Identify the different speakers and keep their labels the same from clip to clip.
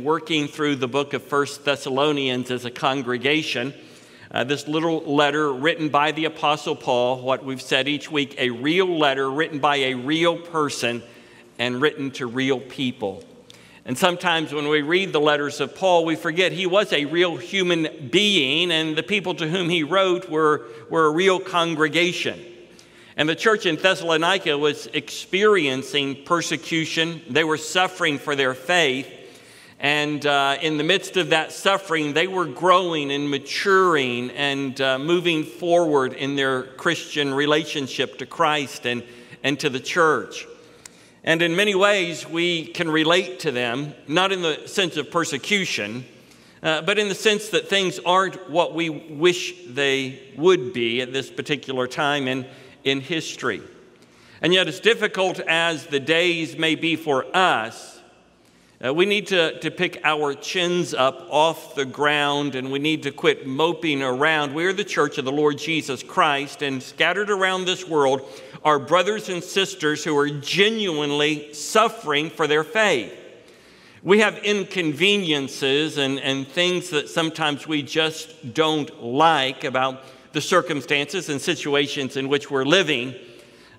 Speaker 1: working through the book of First Thessalonians as a congregation. Uh, this little letter written by the Apostle Paul, what we've said each week, a real letter written by a real person and written to real people. And sometimes when we read the letters of Paul, we forget he was a real human being, and the people to whom he wrote were, were a real congregation. And the church in Thessalonica was experiencing persecution. They were suffering for their faith. And uh, in the midst of that suffering, they were growing and maturing and uh, moving forward in their Christian relationship to Christ and, and to the church. And in many ways, we can relate to them, not in the sense of persecution, uh, but in the sense that things aren't what we wish they would be at this particular time in, in history. And yet, as difficult as the days may be for us, uh, we need to, to pick our chins up off the ground and we need to quit moping around. We're the church of the Lord Jesus Christ, and scattered around this world are brothers and sisters who are genuinely suffering for their faith. We have inconveniences and, and things that sometimes we just don't like about the circumstances and situations in which we're living.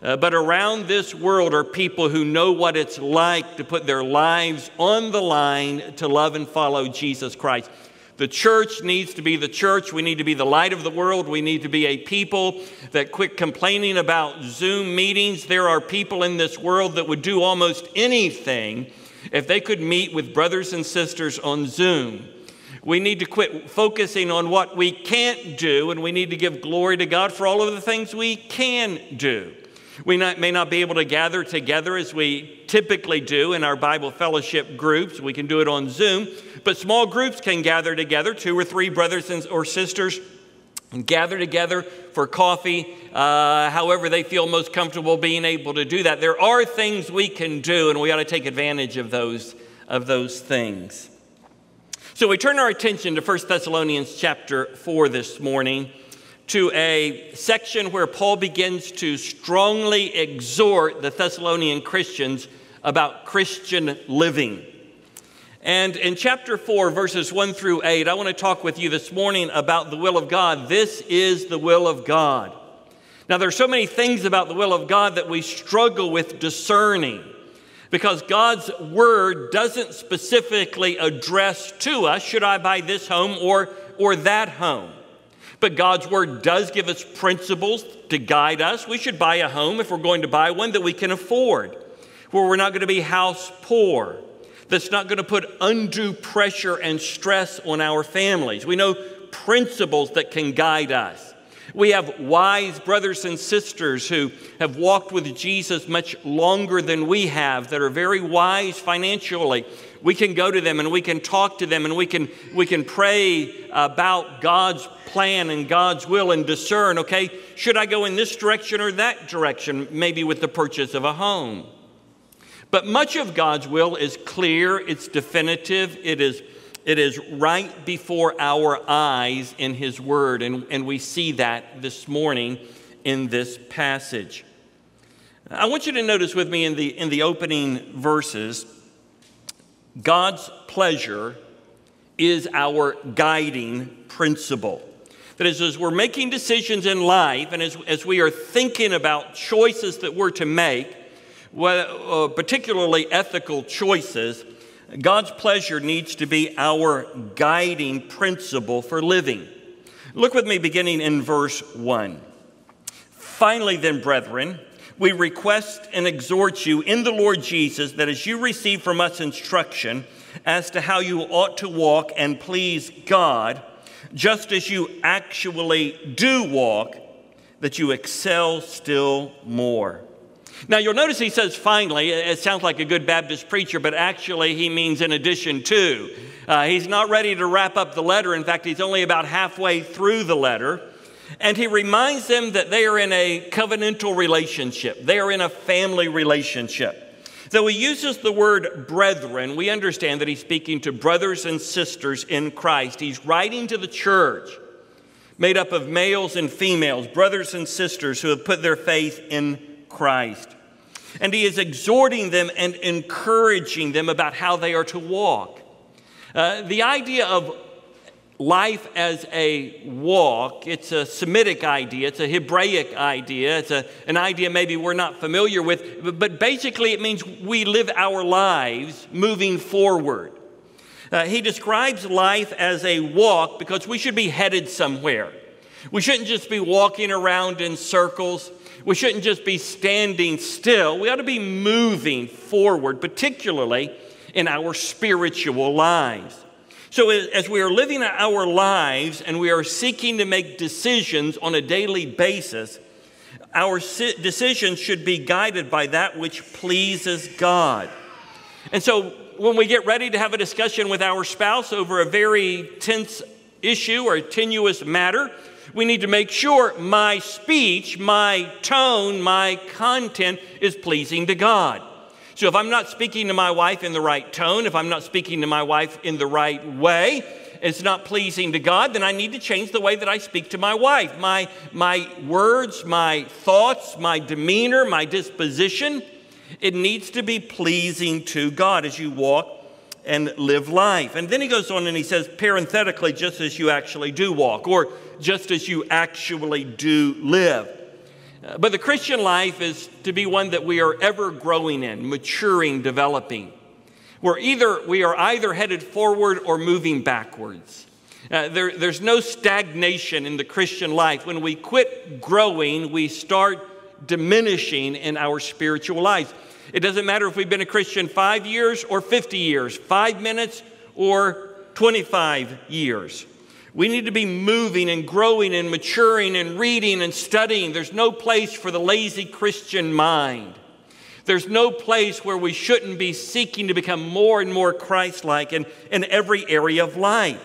Speaker 1: Uh, but around this world are people who know what it's like to put their lives on the line to love and follow Jesus Christ. The church needs to be the church. We need to be the light of the world. We need to be a people that quit complaining about Zoom meetings. There are people in this world that would do almost anything if they could meet with brothers and sisters on Zoom. We need to quit focusing on what we can't do, and we need to give glory to God for all of the things we can do. We not, may not be able to gather together as we typically do in our Bible fellowship groups. We can do it on Zoom, but small groups can gather together, two or three brothers and, or sisters, and gather together for coffee, uh, however they feel most comfortable being able to do that. There are things we can do, and we ought to take advantage of those, of those things. So we turn our attention to 1 Thessalonians chapter 4 this morning to a section where Paul begins to strongly exhort the Thessalonian Christians about Christian living. And in chapter 4, verses 1 through 8, I want to talk with you this morning about the will of God. This is the will of God. Now, there are so many things about the will of God that we struggle with discerning because God's word doesn't specifically address to us, should I buy this home or, or that home? But God's word does give us principles to guide us. We should buy a home if we're going to buy one that we can afford, where we're not going to be house poor, that's not going to put undue pressure and stress on our families. We know principles that can guide us. We have wise brothers and sisters who have walked with Jesus much longer than we have, that are very wise financially we can go to them and we can talk to them and we can, we can pray about God's plan and God's will and discern, okay, should I go in this direction or that direction, maybe with the purchase of a home? But much of God's will is clear, it's definitive, it is, it is right before our eyes in His Word, and, and we see that this morning in this passage. I want you to notice with me in the, in the opening verses God's pleasure is our guiding principle. That is, as we're making decisions in life and as, as we are thinking about choices that we're to make, well, uh, particularly ethical choices, God's pleasure needs to be our guiding principle for living. Look with me beginning in verse 1. Finally, then, brethren, we request and exhort you in the Lord Jesus that as you receive from us instruction as to how you ought to walk and please God, just as you actually do walk, that you excel still more. Now, you'll notice he says finally, it sounds like a good Baptist preacher, but actually he means in addition to. Uh, he's not ready to wrap up the letter. In fact, he's only about halfway through the letter. And he reminds them that they are in a covenantal relationship, they are in a family relationship. Though he uses the word brethren, we understand that he's speaking to brothers and sisters in Christ. He's writing to the church made up of males and females, brothers and sisters who have put their faith in Christ. And he is exhorting them and encouraging them about how they are to walk. Uh, the idea of life as a walk, it's a Semitic idea, it's a Hebraic idea, it's a, an idea maybe we're not familiar with, but, basically it means we live our lives moving forward. Uh, he describes life as a walk because we should be headed somewhere. We shouldn't just be walking around in circles. We shouldn't just be standing still. We ought to be moving forward, particularly in our spiritual lives. So, as we are living our lives and we are seeking to make decisions on a daily basis, our decisions should be guided by that which pleases God. And so, when we get ready to have a discussion with our spouse over a very tense issue or a tenuous matter, we need to make sure my speech, my tone, my content is pleasing to God. So if I'm not speaking to my wife in the right tone, if I'm not speaking to my wife in the right way, it's not pleasing to God, then I need to change the way that I speak to my wife. My, my words, my thoughts, my demeanor, my disposition, it needs to be pleasing to God as you walk and live life. And then he goes on and he says, parenthetically, just as you actually do walk, or just as you actually do live. Uh, but the Christian life is to be one that we are ever growing in, maturing, developing. We're either, we are either headed forward or moving backwards. Uh, there, there's no stagnation in the Christian life. When we quit growing, we start diminishing in our spiritual lives. It doesn't matter if we've been a Christian five years or 50 years, five minutes or 25 years. We need to be moving and growing and maturing and reading and studying. There's no place for the lazy Christian mind. There's no place where we shouldn't be seeking to become more and more Christ like in, in every area of life,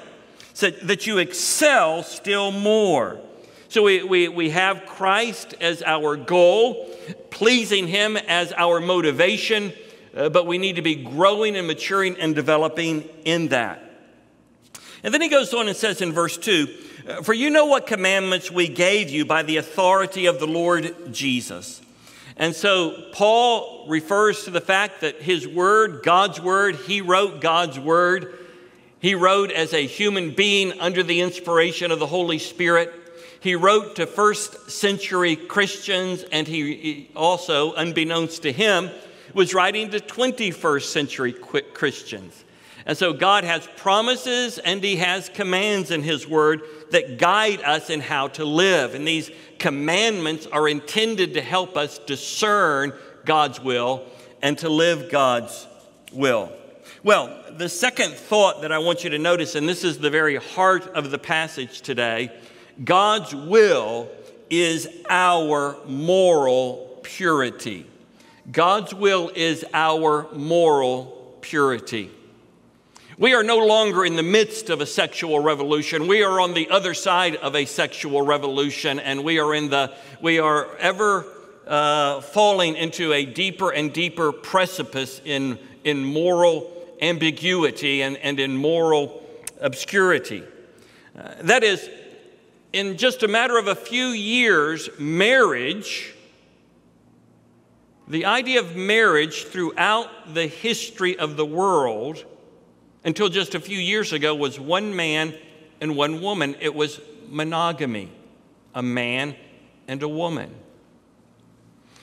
Speaker 1: so that you excel still more. So we, we, we have Christ as our goal, pleasing Him as our motivation, uh, but we need to be growing and maturing and developing in that. And then he goes on and says in verse 2 For you know what commandments we gave you by the authority of the Lord Jesus. And so Paul refers to the fact that his word, God's word, he wrote God's word. He wrote as a human being under the inspiration of the Holy Spirit. He wrote to first century Christians, and he also, unbeknownst to him, was writing to 21st century Christians. And so God has promises and He has commands in His Word that guide us in how to live. And these commandments are intended to help us discern God's will and to live God's will. Well, the second thought that I want you to notice, and this is the very heart of the passage today God's will is our moral purity. God's will is our moral purity. We are no longer in the midst of a sexual revolution. We are on the other side of a sexual revolution, and we are in the we are ever uh, falling into a deeper and deeper precipice in in moral ambiguity and, and in moral obscurity. Uh, that is, in just a matter of a few years, marriage, the idea of marriage throughout the history of the world until just a few years ago was one man and one woman. It was monogamy, a man and a woman.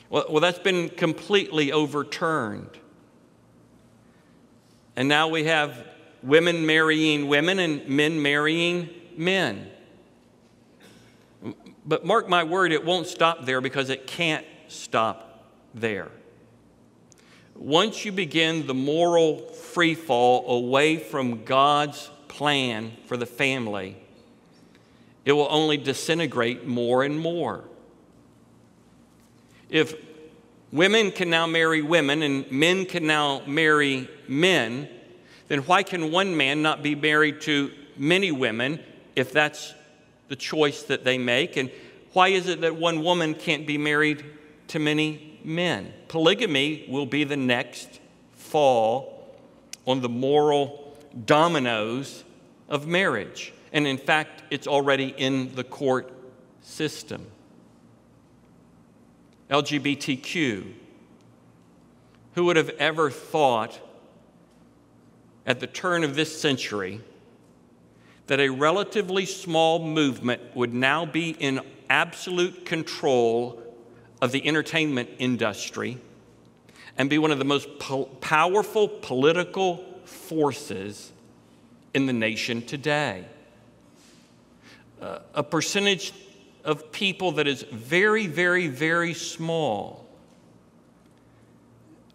Speaker 1: Well, well, that's been completely overturned. And now we have women marrying women and men marrying men. But mark my word, it won't stop there because it can't stop there. Once you begin the moral free fall away from God's plan for the family, it will only disintegrate more and more. If women can now marry women and men can now marry men, then why can one man not be married to many women if that's the choice that they make? And why is it that one woman can't be married to many men? Polygamy will be the next fall on the moral dominoes of marriage. And in fact, it's already in the court system. LGBTQ. Who would have ever thought at the turn of this century that a relatively small movement would now be in absolute control of the entertainment industry and be one of the most po- powerful political forces in the nation today. Uh, a percentage of people that is very, very, very small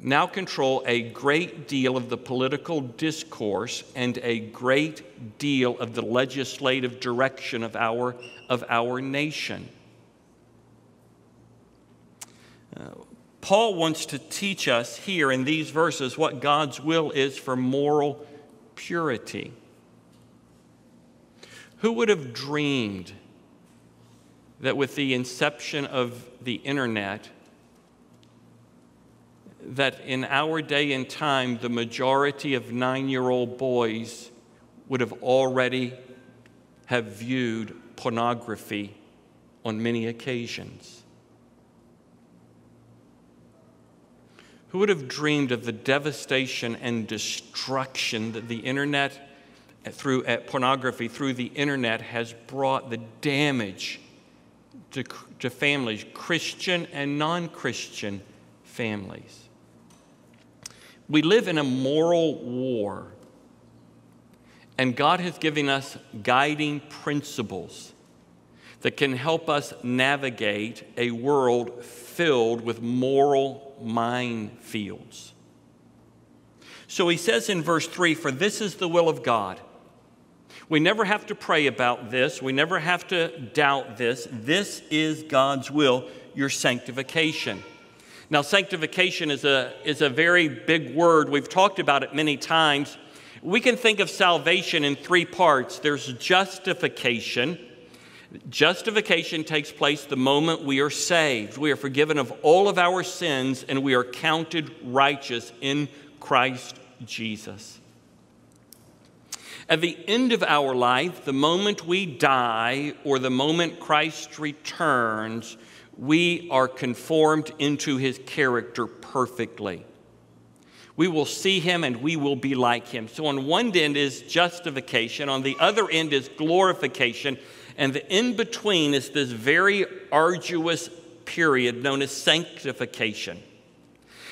Speaker 1: now control a great deal of the political discourse and a great deal of the legislative direction of our, of our nation. Uh, Paul wants to teach us here in these verses what God's will is for moral purity. Who would have dreamed that with the inception of the internet, that in our day and time, the majority of nine year old boys would have already have viewed pornography on many occasions. Who would have dreamed of the devastation and destruction that the internet, through eh, pornography, through the internet, has brought the damage to, to families, Christian and non Christian families? We live in a moral war, and God has given us guiding principles that can help us navigate a world filled with moral minefields. So he says in verse 3 For this is the will of God. We never have to pray about this. We never have to doubt this. This is God's will, your sanctification. Now, sanctification is a, is a very big word. We've talked about it many times. We can think of salvation in three parts there's justification. Justification takes place the moment we are saved. We are forgiven of all of our sins and we are counted righteous in Christ Jesus. At the end of our life, the moment we die or the moment Christ returns, we are conformed into his character perfectly. We will see him and we will be like him. So, on one end is justification, on the other end is glorification, and the in between is this very arduous period known as sanctification.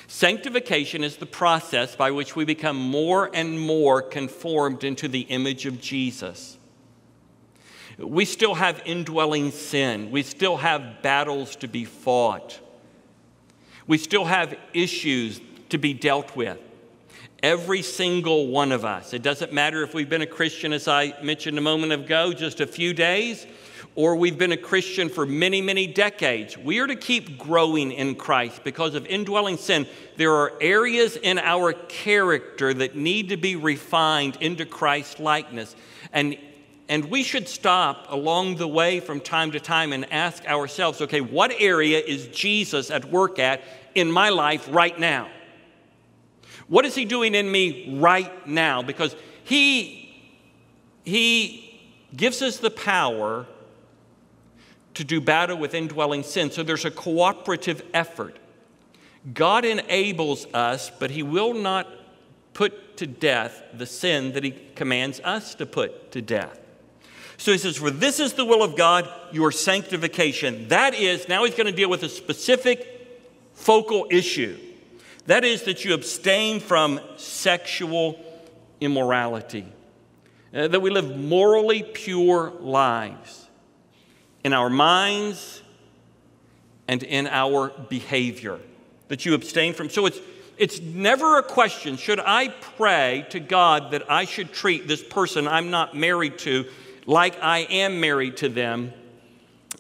Speaker 1: Sanctification is the process by which we become more and more conformed into the image of Jesus. We still have indwelling sin. We still have battles to be fought. We still have issues to be dealt with. Every single one of us. It doesn't matter if we've been a Christian, as I mentioned a moment ago, just a few days, or we've been a Christian for many, many decades. We are to keep growing in Christ because of indwelling sin. There are areas in our character that need to be refined into Christ likeness. And and we should stop along the way from time to time and ask ourselves okay, what area is Jesus at work at in my life right now? What is he doing in me right now? Because he, he gives us the power to do battle with indwelling sin. So there's a cooperative effort. God enables us, but he will not put to death the sin that he commands us to put to death. So he says, For this is the will of God, your sanctification. That is, now he's going to deal with a specific focal issue. That is, that you abstain from sexual immorality, uh, that we live morally pure lives in our minds and in our behavior, that you abstain from. So it's it's never a question should I pray to God that I should treat this person I'm not married to like I am married to them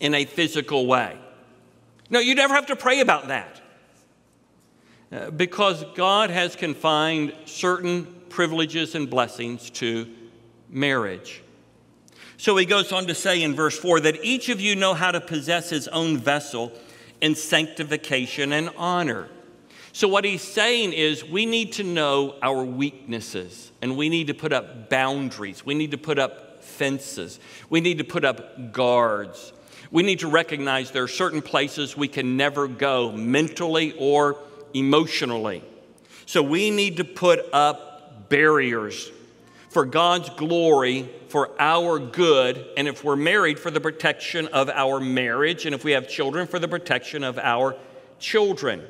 Speaker 1: in a physical way. No, you never have to pray about that. Uh, because God has confined certain privileges and blessings to marriage. So he goes on to say in verse 4 that each of you know how to possess his own vessel in sanctification and honor. So, what he's saying is, we need to know our weaknesses and we need to put up boundaries. We need to put up fences. We need to put up guards. We need to recognize there are certain places we can never go mentally or emotionally. So we need to put up barriers for God's glory, for our good, and if we're married, for the protection of our marriage, and if we have children, for the protection of our children.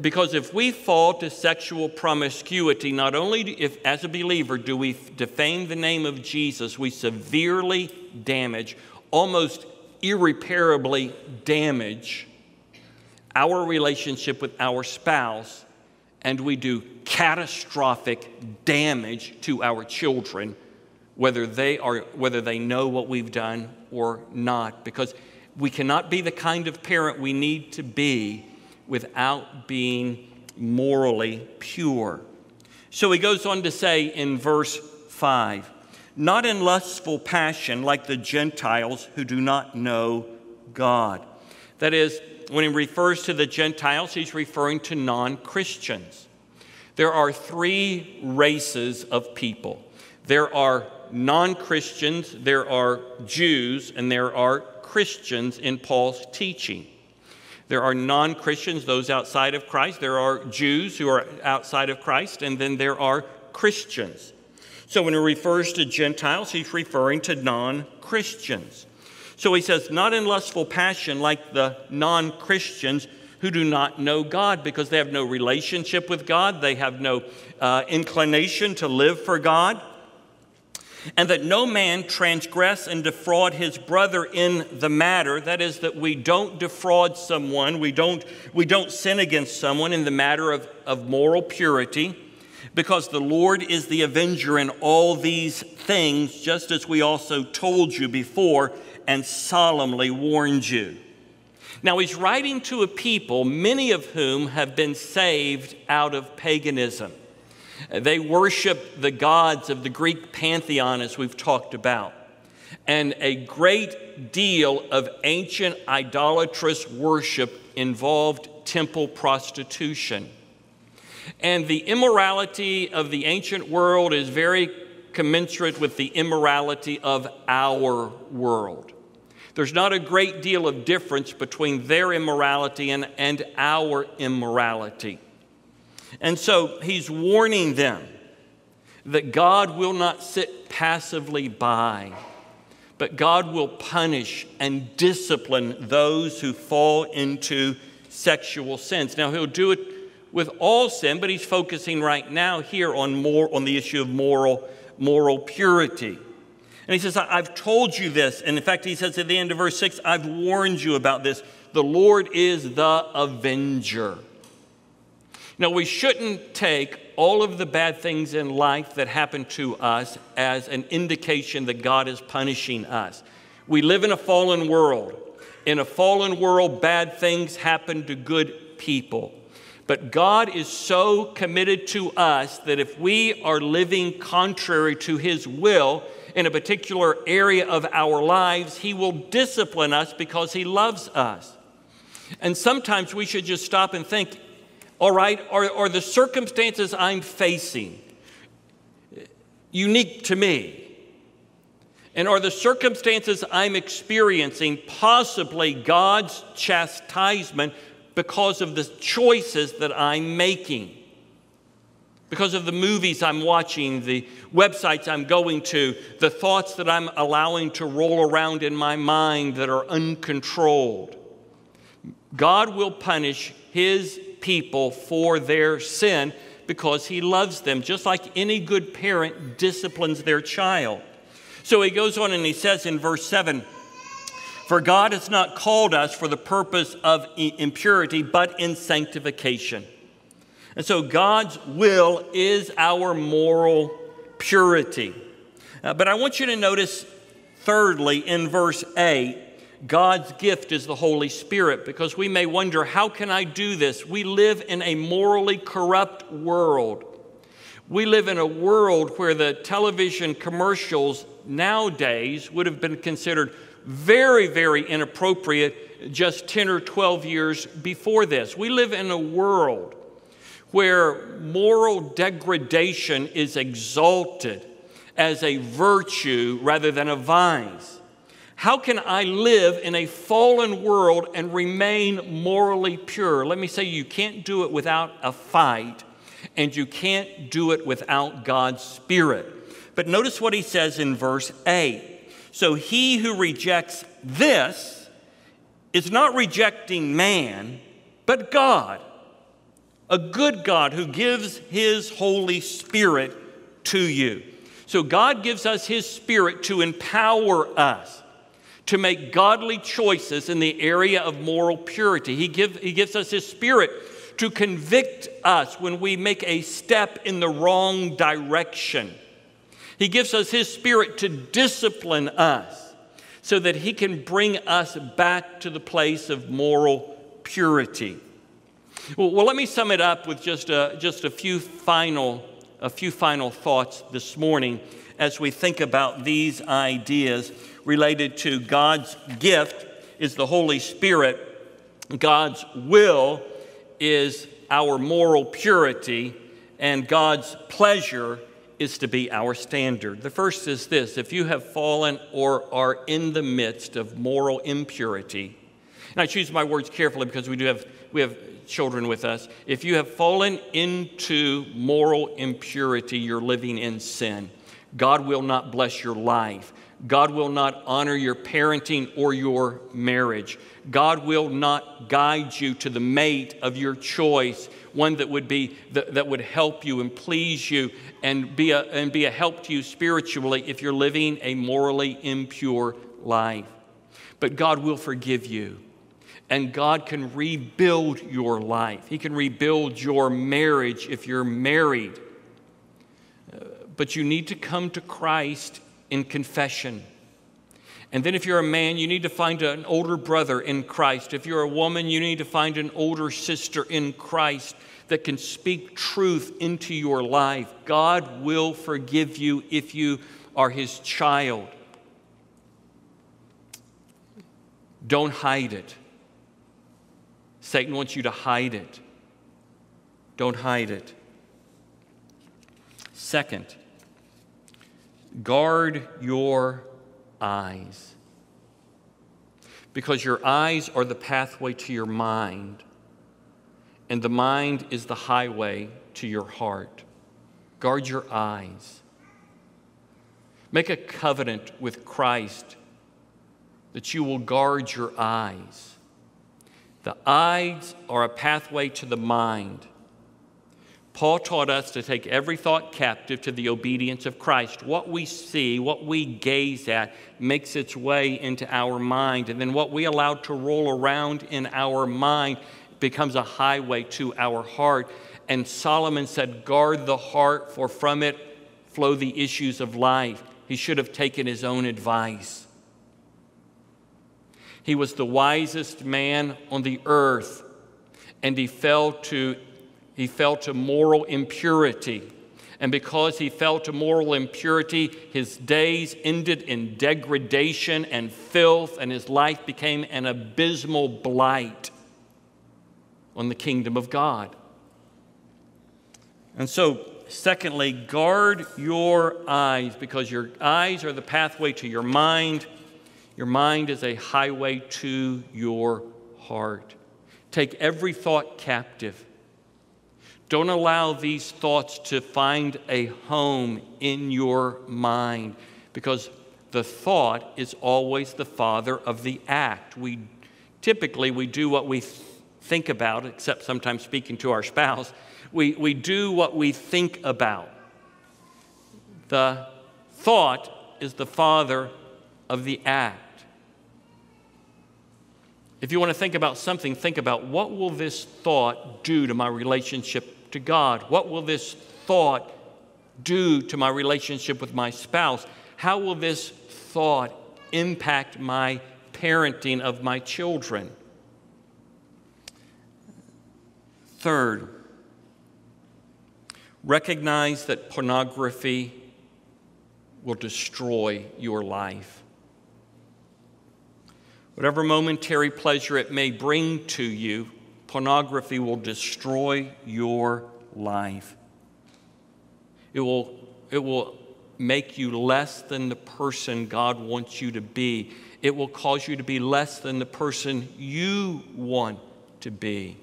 Speaker 1: Because if we fall to sexual promiscuity, not only if, as a believer do we defame the name of Jesus, we severely damage, almost irreparably damage our relationship with our spouse, and we do catastrophic damage to our children, whether they, are, whether they know what we've done or not, because we cannot be the kind of parent we need to be without being morally pure. So he goes on to say in verse 5 not in lustful passion like the Gentiles who do not know God. That is, when he refers to the Gentiles, he's referring to non Christians. There are three races of people there are non Christians, there are Jews, and there are Christians in Paul's teaching. There are non Christians, those outside of Christ. There are Jews who are outside of Christ, and then there are Christians. So when he refers to Gentiles, he's referring to non Christians. So he says, not in lustful passion like the non Christians who do not know God because they have no relationship with God, they have no uh, inclination to live for God. And that no man transgress and defraud his brother in the matter. That is, that we don't defraud someone, we don't, we don't sin against someone in the matter of, of moral purity, because the Lord is the avenger in all these things, just as we also told you before and solemnly warned you. Now, he's writing to a people, many of whom have been saved out of paganism. They worship the gods of the Greek pantheon, as we've talked about. And a great deal of ancient idolatrous worship involved temple prostitution. And the immorality of the ancient world is very commensurate with the immorality of our world. There's not a great deal of difference between their immorality and, and our immorality. And so he's warning them that God will not sit passively by, but God will punish and discipline those who fall into sexual sins. Now, he'll do it with all sin, but he's focusing right now here on more on the issue of moral, moral purity. And he says, I've told you this. And in fact, he says at the end of verse 6, I've warned you about this. The Lord is the avenger. Now, we shouldn't take all of the bad things in life that happen to us as an indication that God is punishing us. We live in a fallen world. In a fallen world, bad things happen to good people. But God is so committed to us that if we are living contrary to His will, in a particular area of our lives, He will discipline us because He loves us. And sometimes we should just stop and think all right, are, are the circumstances I'm facing unique to me? And are the circumstances I'm experiencing possibly God's chastisement because of the choices that I'm making? because of the movies I'm watching, the websites I'm going to, the thoughts that I'm allowing to roll around in my mind that are uncontrolled. God will punish His people for their sin because He loves them, just like any good parent disciplines their child. So he goes on and he says in verse 7 For God has not called us for the purpose of impurity, but in sanctification. And so God's will is our moral purity. Uh, but I want you to notice, thirdly, in verse 8, God's gift is the Holy Spirit because we may wonder, how can I do this? We live in a morally corrupt world. We live in a world where the television commercials nowadays would have been considered very, very inappropriate just 10 or 12 years before this. We live in a world where moral degradation is exalted as a virtue rather than a vice. How can I live in a fallen world and remain morally pure? Let me say, you can't do it without a fight. And you can't do it without God's Spirit. But notice what he says in verse 8. So he who rejects this is not rejecting man, but God, a good God who gives his Holy Spirit to you. So God gives us his Spirit to empower us to make godly choices in the area of moral purity. He, give, he gives us his Spirit to convict us when we make a step in the wrong direction. He gives us His Spirit to discipline us so that He can bring us back to the place of moral purity. Well, well let me sum it up with just a, just a few final a few final thoughts this morning as we think about these ideas related to God's gift is the Holy Spirit, God's will is our moral purity, and God's pleasure is to be our standard. The first is this if you have fallen or are in the midst of moral impurity, and I choose my words carefully because we do have, we have children with us. If you have fallen into moral impurity, you're living in sin. God will not bless your life. God will not honor your parenting or your marriage. God will not guide you to the mate of your choice, one that would be that, that would help you and please you and be a, and be a help to you spiritually if you're living a morally impure life. But God will forgive you. And God can rebuild your life. He can rebuild your marriage if you're married. Uh, but you need to come to Christ in confession. And then, if you're a man, you need to find an older brother in Christ. If you're a woman, you need to find an older sister in Christ that can speak truth into your life. God will forgive you if you are his child. Don't hide it. Satan wants you to hide it. Don't hide it. Second, Guard your eyes. Because your eyes are the pathway to your mind, and the mind is the highway to your heart. Guard your eyes. Make a covenant with Christ that you will guard your eyes. The eyes are a pathway to the mind. Paul taught us to take every thought captive to the obedience of Christ. What we see, what we gaze at, makes its way into our mind. And then what we allow to roll around in our mind becomes a highway to our heart. And Solomon said, Guard the heart, for from it flow the issues of life. He should have taken his own advice. He was the wisest man on the earth, and he fell to he fell to moral impurity. And because he fell to moral impurity, his days ended in degradation and filth, and his life became an abysmal blight on the kingdom of God. And so, secondly, guard your eyes because your eyes are the pathway to your mind. Your mind is a highway to your heart. Take every thought captive don't allow these thoughts to find a home in your mind because the thought is always the father of the act. We typically we do what we th- think about, except sometimes speaking to our spouse. We, we do what we think about. The thought is the father of the act. If you want to think about something, think about what will this thought do to my relationship to God? What will this thought do to my relationship with my spouse? How will this thought impact my parenting of my children? Third, recognize that pornography will destroy your life. Whatever momentary pleasure it may bring to you, pornography will destroy your life. It will, it will make you less than the person God wants you to be. It will cause you to be less than the person you want to be.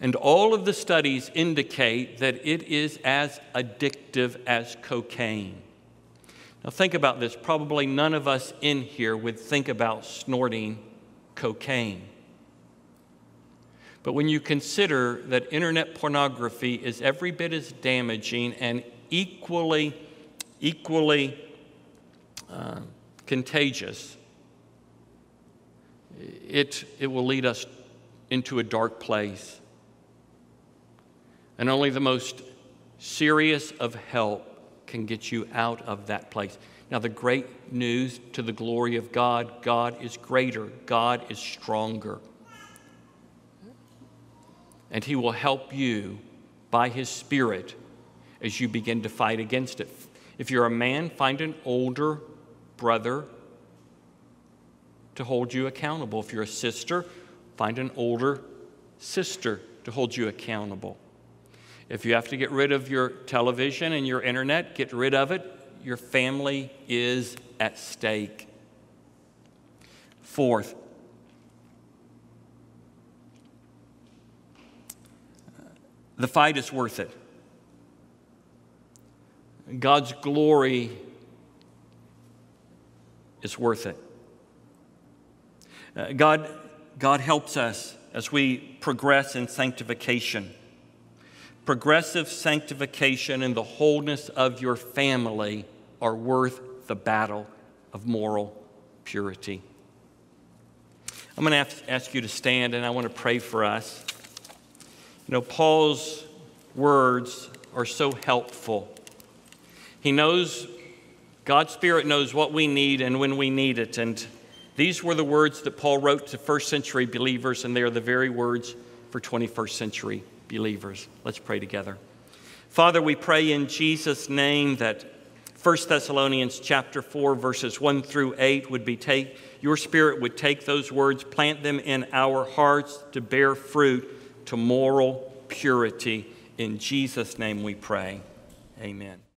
Speaker 1: And all of the studies indicate that it is as addictive as cocaine. Now, think about this. Probably none of us in here would think about snorting cocaine. But when you consider that internet pornography is every bit as damaging and equally, equally uh, contagious, it, it will lead us into a dark place. And only the most serious of help can get you out of that place. Now, the great news to the glory of God God is greater, God is stronger. And He will help you by His Spirit as you begin to fight against it. If you're a man, find an older brother to hold you accountable. If you're a sister, find an older sister to hold you accountable. If you have to get rid of your television and your internet, get rid of it. Your family is at stake. Fourth, the fight is worth it. God's glory is worth it. Uh, God, God helps us as we progress in sanctification. Progressive sanctification and the wholeness of your family are worth the battle of moral purity. I'm going to ask you to stand and I want to pray for us. You know, Paul's words are so helpful. He knows, God's Spirit knows what we need and when we need it. And these were the words that Paul wrote to first century believers, and they are the very words for 21st century believers. Let's pray together. Father, we pray in Jesus' name that 1 Thessalonians chapter 4, verses 1 through 8 would be take, your spirit would take those words, plant them in our hearts to bear fruit to moral purity. In Jesus' name we pray. Amen.